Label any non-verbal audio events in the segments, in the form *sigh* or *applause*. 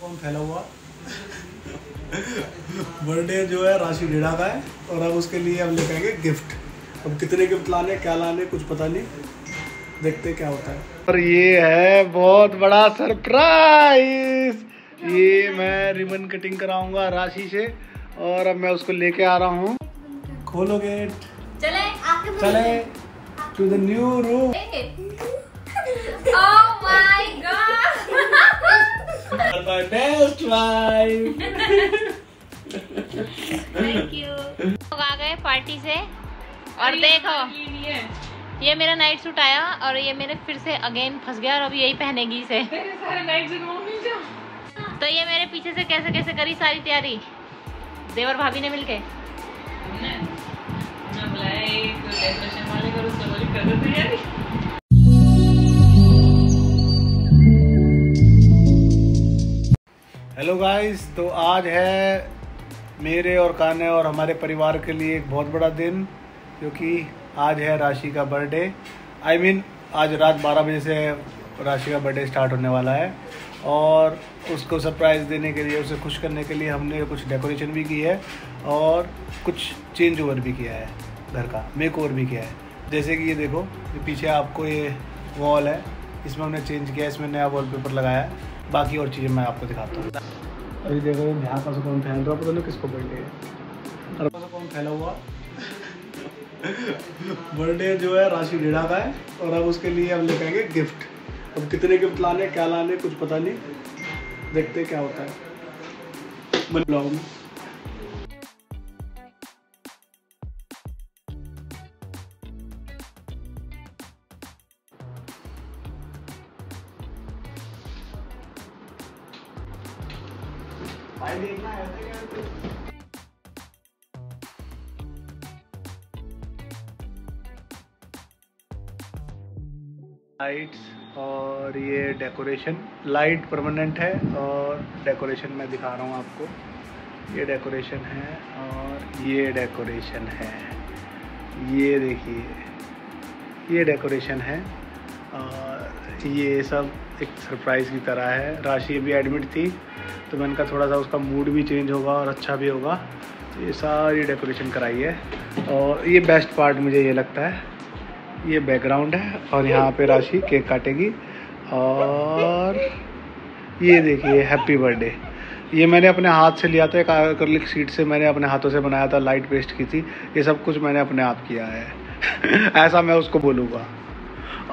कौन फैला हुआ? बर्थडे जो है राशि डेढ़ा का है और अब उसके लिए हम लेके आएँगे गिफ्ट। अब कितने गिफ्ट लाने क्या लाने कुछ पता नहीं। देखते क्या होता है। और ये है बहुत बड़ा सरप्राइज़। ये मैं रिबन कटिंग कराऊँगा राशि से और अब मैं उसको लेके आ रहा हूँ। खोलो गेट। चले आपके चले to the new room my best wife Thank you. लोग आ गए पार्टी से। और देखो ये मेरा नाइट सूट आया और ये मेरे फिर से अगेन फंस गया और अभी यही पहनेगी इसे। तो ये मेरे पीछे से कैसे कैसे करी सारी तैयारी? देवर भाभी ने मिलके। हेलो गाइस तो आज है मेरे और काने और हमारे परिवार के लिए एक बहुत बड़ा दिन, क्योंकि आज है राशि का बर्थडे। आई मीन आज रात 12 बजे से राशि का बर्थडे स्टार्ट होने वाला है। और उसको सरप्राइज़ देने के लिए, उसे खुश करने के लिए हमने कुछ डेकोरेशन भी की है और कुछ चेंज ओवर भी किया है घर का मेक ओवर भी किया है। जैसे कि ये देखो, ये पीछे आपको ये वॉल है, इसमें हमने चेंज किया इसमें नया वॉलपेपर लगाया है। बाकी और चीज़ें मैं आपको दिखाता हूँ। अभी देखो ये यहाँ का सुकून फैल रहा पता नहीं किसको बर्थडे है। और सुकून फैला हुआ। बर्थडे जो है, राशि डेढ़ा का है, और अब उसके लिए हम लेके आएँगे गिफ्ट अब कितने गिफ्ट लाने, क्या लाने, कुछ पता नहीं। देखते क्या होता है। ब्लॉग में लाइट्स और ये डेकोरेशन लाइट परमानेंट है और डेकोरेशन मैं दिखा रहा हूँ आपको। ये डेकोरेशन है और ये डेकोरेशन है। ये देखिए, ये डेकोरेशन है और ये सब एक सरप्राइज़ की तरह है। राशि अभी एडमिट थी तो मैंने कहा थोड़ा सा उसका मूड भी चेंज होगा और अच्छा भी होगा। तो ये सारी डेकोरेशन कराई है और ये बेस्ट पार्ट मुझे ये लगता है। ये बैकग्राउंड है और यहाँ पे राशि केक काटेगी और ये देखिए हैप्पी बर्थडे ये मैंने अपने हाथ से लिया था, एक अक्रलिक सीट से मैंने अपने हाथों से बनाया था लाइट पेस्ट की थी। ये सब कुछ मैंने अपने आप किया है। *laughs* ऐसा मैं उसको बोलूँगा।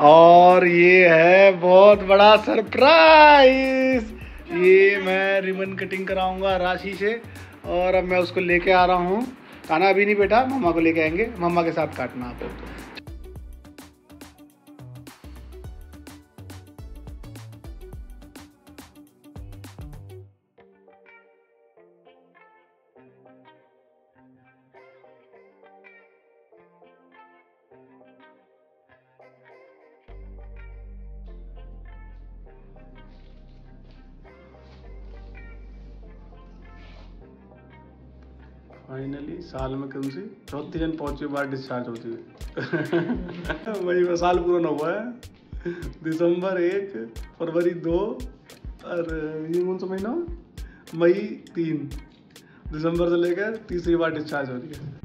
और ये है बहुत बड़ा सरप्राइज़ ये मैं रिबन कटिंग कराऊँगा राशि से और अब मैं उसको लेके आ रहा हूँ। खाना अभी नहीं बेटा, मम्मा को लेके आएँगे। मम्मा के साथ काटना आप फाइनली साल में कम से चौथी जन पाँचवीं बार डिस्चार्ज होती है वही में साल पूरा ना हुआ है। दिसंबर एक, फरवरी दो, और ये कौन सा महीना? मई तीन। दिसंबर से लेकर तीसरी बार डिस्चार्ज हो रही है।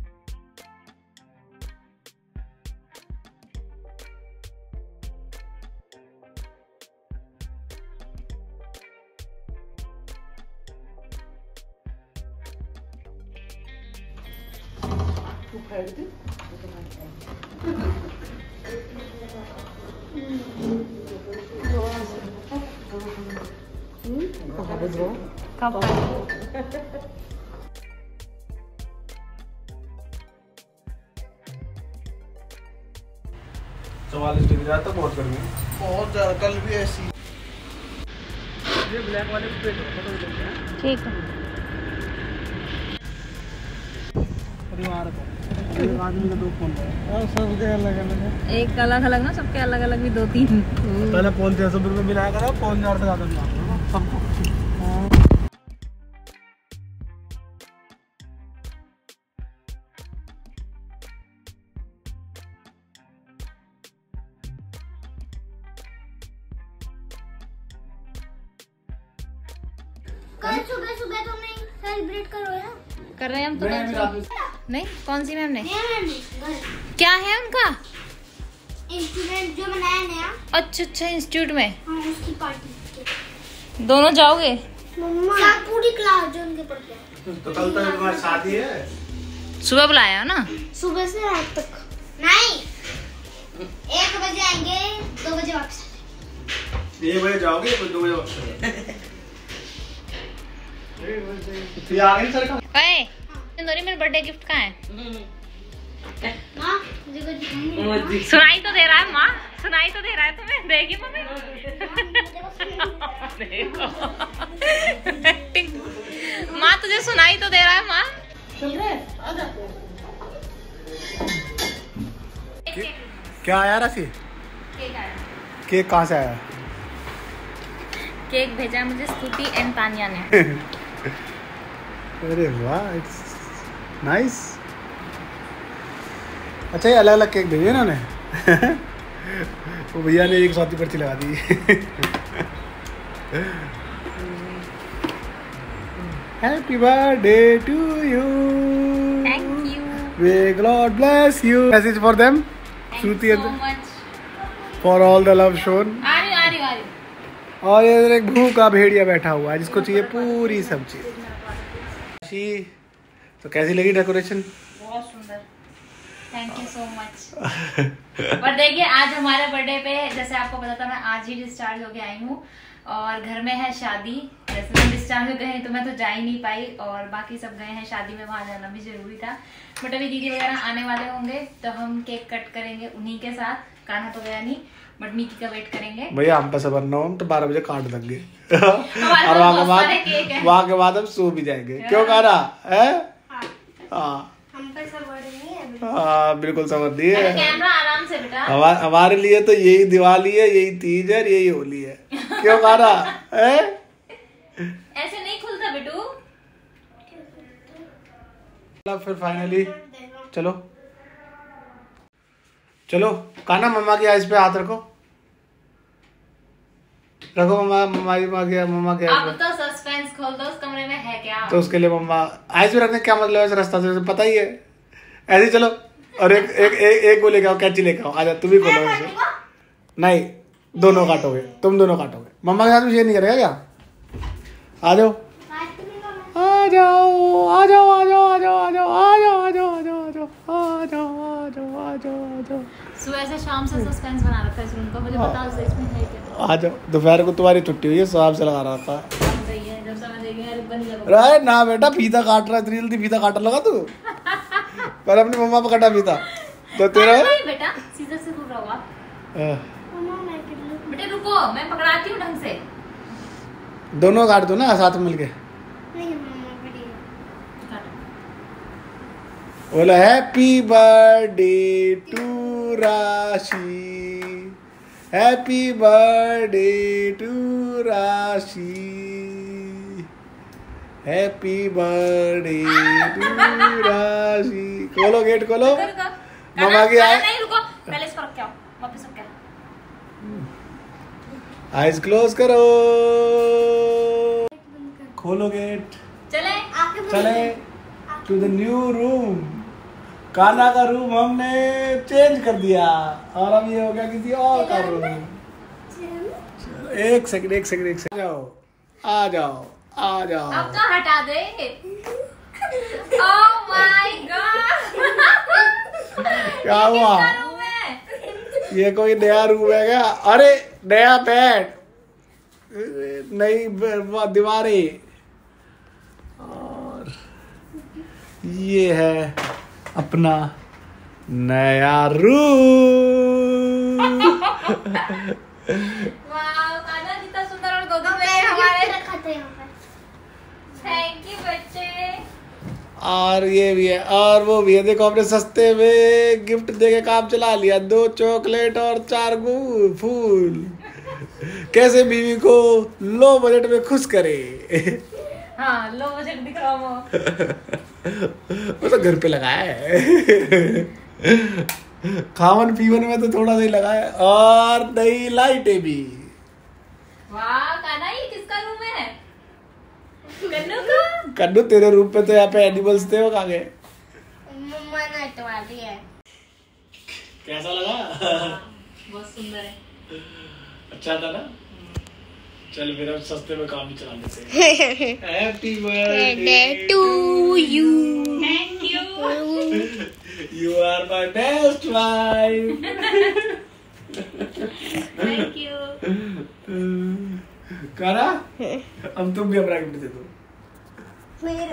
चौवालीस डिग्री आज तक बहुत गर्मी बहुत ज़्यादा कल भी ऐसी। ये ब्लैक वाले पे फ़ोटो लेते हैं ठीक है। परिवार का है है एक अलग अलग ना सबके अलग अलग भी दो तीन। पहले फ़ोन छः सौ रुपये मिलाया करा फ़ोन हज़ार से ज़्यादा मिला सबको। कल सुबह सुबह तो नहीं सेलिब्रेट करो ना? कर रहे हैं हम तो नहीं कौन सी मैम ने? क्या है उनका? इंस्ट्रूमेंट जो बनाया नया। अच्छा अच्छा इंस्टीट्यूट में। हाँ उसकी पार्टी दोनों जाओगे? मम्मा। पूरी क्लास जो उनके पढ़ते हैं तो कल तक तुम्हारी शादी है? सुबह बुलाया हो ना? सुबह से रात तक। नहीं। एक बजे आएँगे दो बजे वापस एक बजे जाओगे फिर दो बजे वापस तो ये आ गई सर का अरे इंदौरी मेरा बर्थडे गिफ्ट कहाँ है? माँ मुझे कुछ दिखाएँगे सुनाई तो दे रहा है माँ। सुनाई तो दे रहा है तुम्हें। देगी मम्मी? माँ तुझे सुनाई तो दे रहा है माँ। क्या आया राशि केक आया। केक कहाँ से आया? केक भेजा मुझे स्तुति एंड तानिया ने। *laughs* अरे वाह इट्स नाइस अच्छा ये अलग अलग केक भेजे ना *laughs* वो भैया ने एक साथ ही पर्ची लगा दी। Happy birthday to you thank you lord bless you message for them Shruti for all the love shown और इधर एक भूखा भेड़िया बैठा हुआ है जिसको चाहिए पूरी सब्ज़ी। तो कैसी लगी डेकोरेशन बहुत सुंदर। थैंक यू सो मच और देखिए आज हमारे बर्थडे पे जैसे आपको पता था मैं आज ही डिस्चार्ज होके आई हूँ और घर में है शादी। जैसे मैं डिस्चार्ज हो गए तो मैं तो जा ही नहीं पाई और बाकी सब गए हैं शादी में वहाँ जाना भी ज़रूरी था। बट अभी दीदी वगैरह आने वाले होंगे तो हम केक कट करेंगे उन्हीं के साथ। कान्हा तो गया नहीं बट मिकी का वेट करेंगे। भैया हम पर सबर हो तो बारह बजे काट देंगे और पास वहाँ के बाद हैं। वहाँ के बाद हम सो भी जाएँगे। क्यों कह रहा है? हाँ पे है बिल्कुल समझ दिए। अरे कैमरा आराम से बेटा हमा- हमारे लिए तो यही दिवाली है यही तीज है यही होली है। क्यों कह रहा है? ऐसे नहीं खुलता बेटू। फिर फाइनली चलो। चलो काना मम्मा की आइस पे हाथ रखो। रखो मम्मा मम्मा की मम्मा की मम्मा के तो खोल दो उस कमरे में है क्या तो उसके लिए मम्मा आइस पे रखने क्या मतलब है रास्ता से पता ही है ऐसे चलो और एक एक एक, एक वो लेके आओ कैची लेके आओ आजा तुम भी खोलो ऐसे नहीं दोनों काटोगे तुम दोनों काटोगे मम्मा के साथ भी शेयर नहीं करेगा क्या आ जाओ आ जाओ आ जाओ आ जाओ आ जाओ आ जाओ आ जाओ आ जाओ आ जाओ आ जाओ आ जाओ आ जाओ आ जाओ आ जाओ सुबह से शाम से सस्पेंस बना रखा है इस रूम का मुझे बताओ इसमें है क्या आ जाओ दोपहर को तुम्हारी छुट्टी हुई है साहब से लगा रहा था है ही अरे ना बेटा फीता काट रहा है इतनी जल्दी फीता काटने लगा तू? *laughs* पर अपनी मम्मा पर कटा फीता। तो तेरा नहीं बेटा सीधे से दूर रहो आप। मम्मा मैं कर बेटे रुको मैं पकड़ाती हूँ ढंग से। दोनों काट दो ना साथ में मिलके। नहीं मम्मा बड़ी है। काटो। बोला happy birthday to Rashi happy birthday to Rashi happy birthday to Rashi खोलो गेट खोलो। मामा की आए- नहीं रुको। पहले इसको रख के आओ। वापस रख के आइज़ क्लोज करो। खोलो गेट चले। आपके चले। टू द न्यू रूम काना का रूम हमने चेंज कर दिया। और अब ये हो गया किसी और का रूम एक सेकंड एक सेकंड एक सेकंड आ जाओ। आ जाओ। आ अब तो हटा दे। ओह माय गॉड क्या हुआ? ये कोई नया रूम है क्या? अरे नया बेड नई दीवारें। और ये है अपना नया रूम *laughs* वाह काना कितना सुंदर और गोदी में हमारे रखा था यहाँ पर थैंक यू बच्चे और ये भी है और वो भी है देखो अपने सस्ते में गिफ्ट दे के काम चला लिया दो चॉकलेट और चार गु फूल। कैसे बीवी को लो बजट में खुश करे? हाँ लो बजट वो। तो घर पे लगाया है। खावन पीवन में तो थोड़ा सा ही लगा है और नई लाइटें भी। वाह ये किसका रूम कन्नू को कन्नू तेरे रूम पे तो यहाँ पे एनिमल्स थे वो कहाँ गए। मम्मा ने दी है कैसा लगा? बहुत सुंदर है अच्छा था ना? चल फिर अब सस्ते में काम ही चला लेते हैं। Happy birthday to you thank you you are my best wife thank you करा? अब तुम भी अपना गिफ्ट दे दो। फिर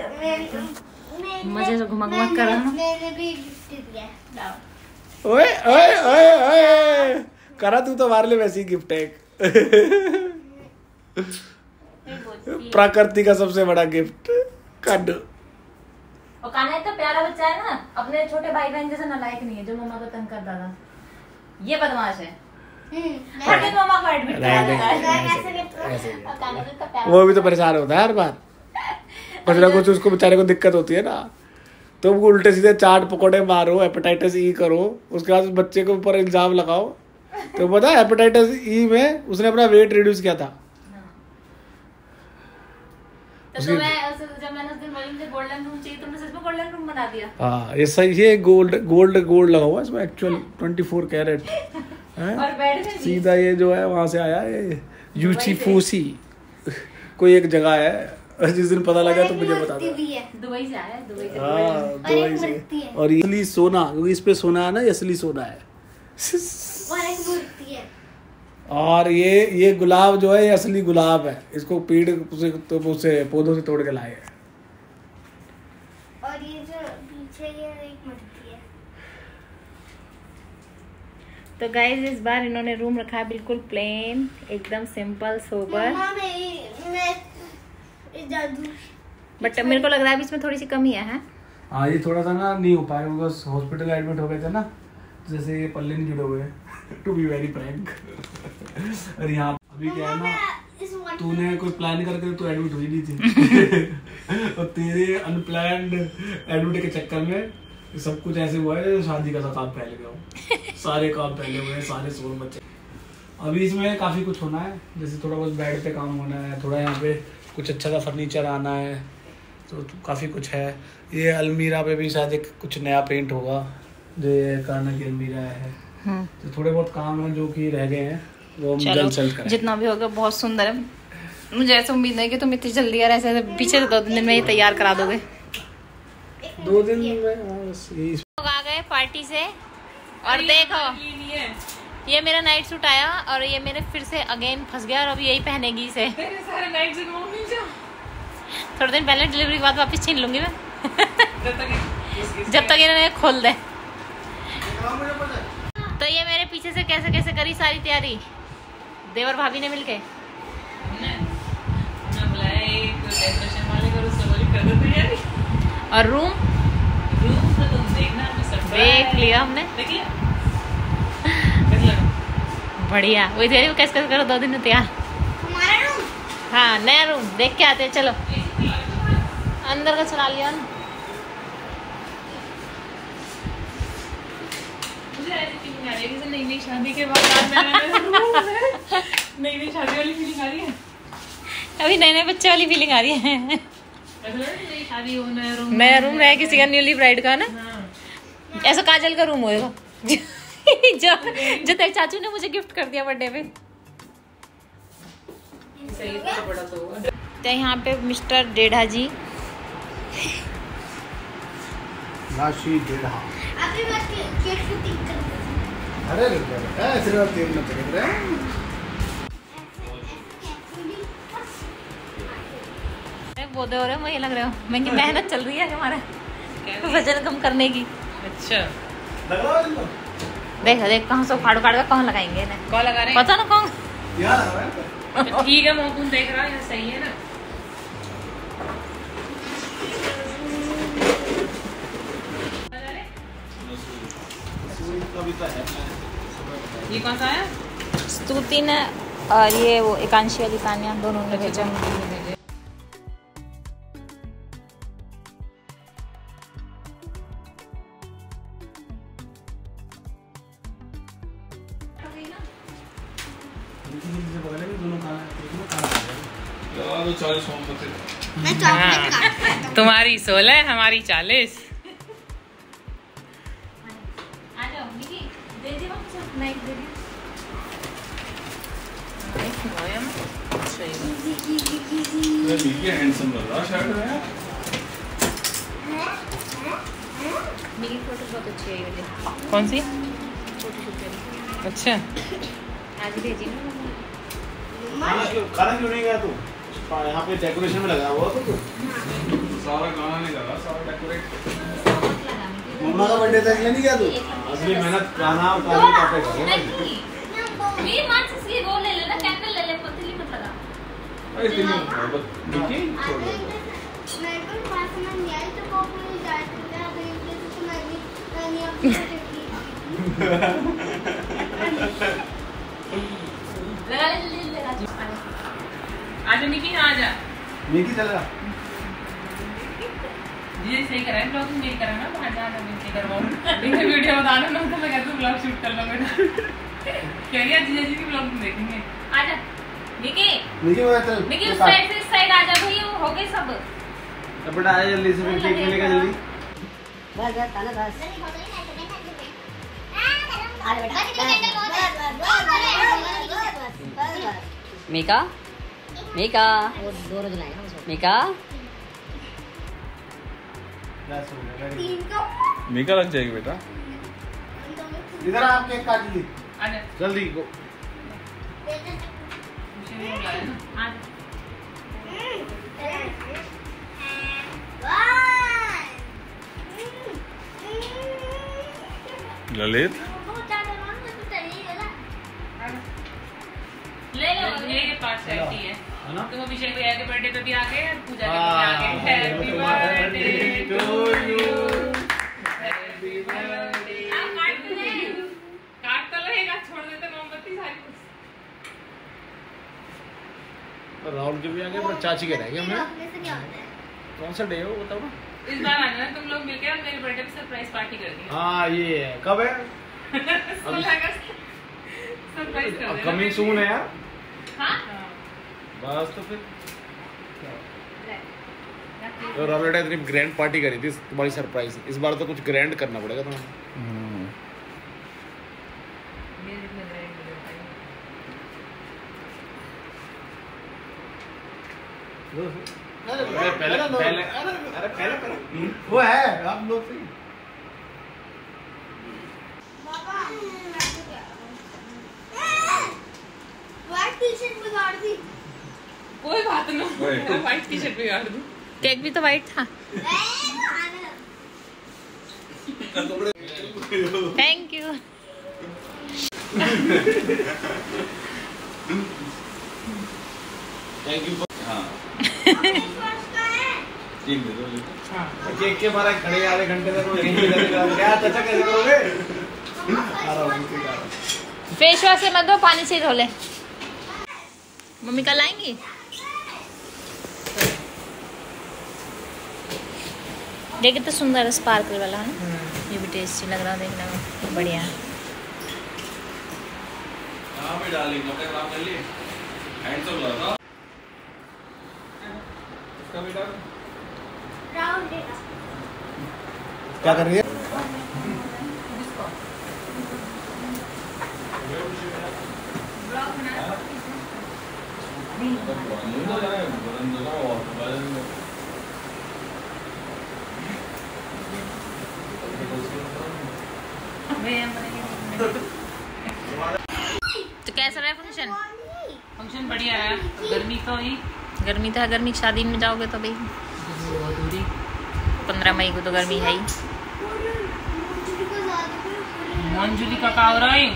मज़े से घुमा घुमा कर रहा मैंने भी गिफ्ट दिया ओए ओए ओए ओए करा तू तो हमारे लिए वैसी गिफ्ट है एक। प्रकृति का सबसे बड़ा गिफ्ट कड। और कान्हा इतना प्यारा बच्चा है ना अपने छोटे भाई बहन जैसा नालायक नहीं है जो मम्मा को तंग करता था। ये बदमाश है। हम्म हर दिन मम्मा को एडमिट करा है मैं ऐसे कान्हा तो वो भी तो परेशान होता है हर बार। *laughs* कुछ ना कुछ उसको बेचारे को दिक्कत होती है ना। तुम उल्टे सीधे चाट पकौड़े मारो हेपेटाइटिस ई करो उसके बाद उस बच्चे के ऊपर इल्ज़ाम लगाओ। तो पता है हेपेटाइटिस ई में उसने अपना वेट रिड्यूस किया था। तो तुम्हें उस- जब मैंने उस दिन बोली मुझे गोल्डन रूम चाहिए तुमने में गोल्डन रूम बना दिया। हाँ ये सही ये गोल्ड गोल्ड गोल्ड लगा हुआ है इसमें एक्चुअल ट्वेंटी फोर कैरेट में सीधा ये जो है वहाँ से आया है यूची फूसी। कोई एक जगह है जिस दिन पता लगा तो मुझे बता दो। दुबई से दुबई से। हाँ और एक दुबई मूर्ति से है। और ये असली सोना क्योंकि इस पे सोना है ना ये असली सोना है। और एक मूर्ति है। और ये ये गुलाब जो है ये असली गुलाब है। इसको पेड़ से तो उसे पौधों से तोड़ के लाए हैं और ये जो पीछे ये एक मूर्ति है तो गाइज़ इस बार इन्होंने रूम रखा है बिल्कुल प्लेन एकदम सिंपल सोबर बट मेरे को लग रहा है इसमें थोड़ी सी कमी है हाँ? ये थोड़ा सा ना नहीं हो पाया बिकॉज़ हॉस्पिटल एडमिट हो गए थे ना जैसे ये पल्ले नहीं जुड़े हुए टू बी वेरी फ्रैंक और यहाँ अभी क्या है ना तूने कोई प्लान करके तो एडमिट हुई नहीं थी। *laughs* और तेरे अनप्लान्ड एडमिट के चक्कर में सब कुछ ऐसे हुआ है शादी का साथ काम फैल गया हो सारे काम फैले हुए हैं सारे शोर बच्चे अभी इसमें काफ़ी कुछ होना है जैसे थोड़ा बहुत बेड पे काम होना है थोड़ा यहाँ पे कुछ अच्छा सा फर्नीचर आना है तो काफ़ी कुछ है। ये अलमीरा पे भी शायद एक कुछ नया पेंट होगा जो ये काना की अलमीरा है। तो थोड़े बहुत काम है जो कि रह गए हैं वो हम जल्द जल्द करें जितना भी होगा बहुत सुंदर है। मुझे ऐसा उम्मीद नहीं कि तुम इतनी जल्दी यार ऐसे पीछे दो दिन में ये तैयार करा दोगे। दो दिन में हाँ, आ गए पार्टी से। और देखो। ये मेरा नाइट सूट आया और ये मेरे फिर से अगेन फंस गया और अब यही पहनेगी इसे। थोड़े दिन पहले डिलीवरी के बाद वापस छीन लूँगी मैं। जब तक इन्होंने खोल दे। तो ये मेरे पीछे से कैसे कैसे करी सारी तैयारी? देवर भाभी ने मिलके। और रूम देख लिया हमने। *laughs* बढ़िया। वही दे कैसे कैसे करो? दो दिन में तैयार। हाँ नया रूम देख के आते हैं चलो। अंदर का चला लिया ना नई नई शादी के बाद नई नई शादी वाली फीलिंग आ रही है। अभी नए नए बच्चे वाली फीलिंग आ रही है। ऐसा लग रहा है नई शादी हो नया रूम नया रूम रहा किसी का न्यूली ब्राइड का ना? ऐसा काजल का रूम होएगा। *laughs* जो जो तेरे चाचू ने मुझे गिफ्ट कर दिया बर्थडे पे सही है तो तो तो यहाँ पे मिस्टर डेढ़ा जी। राशि डेढ़ा। अभी मैं के- केक शूटिंग कर रही। अरे रुक जा बेटा ऐसे ना तेल मत चले रहे अरे बोधे हो रहे हो मुझे लग रहे हो। मैं मेहनत चल रही है हमारा। वज़न कम करने की। अच्छा। लगाओ इनको देख देख कहाँ से उखाड़ उखाड़ कर कहाँ लगाएँगे इन्हें? कॉल लगा रहे पता ना कौन? यहाँ लगा रहे हैं हैं ठीक है मोहकुन देख रहा है सही है ना? ये कौन सा है? स्तुति ने और ये वो एकांशी वाली तानिया दोनों ने भेजा। बहुत अच्छी आई वाली कौन सी? अच्छा। आज भेजी ना खाना क्यों खाना क्यों नहीं गया तू? यहाँ पे डेकोरेशन में लगा हुआ तो तू। सारा गाना नहीं लगा सारा डेकोरेट मम्मा का बर्थडे था इसलिए नहीं गया तू? असली मेहनत खाना और खाने का पे कर नहीं मेरी मान से वो ले लेना कैंडल ले ले पतली मत लगा। अरे इतनी मोहब्बत देखिए छोड़ दो। मैं तो पास में नहीं आई तो वो पूरी जाट का गई? थी तो मैं भी मैंने अपनी लगा ले जल्दी लगा आजा निकी आ जा? निकी चलेगा जी सही करा है ब्लॉग मेरी करा ना बाहर जाना मैं नहीं करवाऊं लेकिन वीडियो बताना ना तो मैं कहती हूँ ब्लॉग शूट कर लो मेरा कह रही है जीजा जी की ब्लॉग देखेंगे आजा निकी निकी वो चल निकी उस साइड से इस साइड आ जा भाई वो हो गई सब बेटा आया जल्दी से फिर केक मिलेगा जल्दी नहीं होता नहीं मैं अरे बेटा मीका मीका मीका हो तीन को। मीका लग जाएगी बेटा। इधर आप केक काट ली आजा जल्दी ना आजा ललित? ले लो ये पार्ट है। है अभिषेक भैया के बर्थडे पे भी आ गए पूजा के भी आ गए happy birthday to you happy birthday काट तो ले काट तो रहेगा छोड़ देते मोमबत्ती सारी कुछ। राहुल के भी आ गए पर चाची के रह गए हमें। कौन सा डे है वो बताओ ना? इस बार आ जाना तुम लोग मिलके और मेरे बर्थडे पे सरप्राइज़ पार्टी कर दी हाँ ये है। कब है? *laughs* सोलह अगस्त। सरप्राइज़ कर कमिंग सून है यार। हाँ? बस तो फिर तो राहुल ने इतनी ग्रैंड पार्टी करी थी तुम्हारी सरप्राइज़ इस बार तो कुछ ग्रैंड करना पड़ेगा तुम्हें। पाएँगे। अरे पहले पहले अरे पहले पहले वो है। आप लोग से व्हाइट टी-शर्ट बिगाड़ दी कोई बात ना. व्हाइट टी शर्ट बिगाड़ दूँ केक भी तो वाइट था। थैंक यू थैंक यू हाँ। केक के बारे खड़े आधे घंटे तक क्या चाचा कैसे करोगे? हूँ फेस वॉश से मत दो पानी से धो ले। मम्मी कल आएँगी? ये कितना सुंदर है स्पार्कल वाला है ना? ये भी टेस्टी लग रहा है देखने में। बढ़िया है। कहाँ पे डालेंगे अपने काम कर लिए हैंडसम लग रहा इसका भी डाल राउंड देगा क्या कर रही है मुँह तो है बदन तो और बदन तो कैसा रहा फ़ंक्शन फ़ंक्शन बढ़िया है। गर्मी तो ही। गर्मी तो है गर्मी की शादी में जाओगे तो भाई पंद्रह मई को तो गर्मी है ही। मंजुली का का हो रहा है?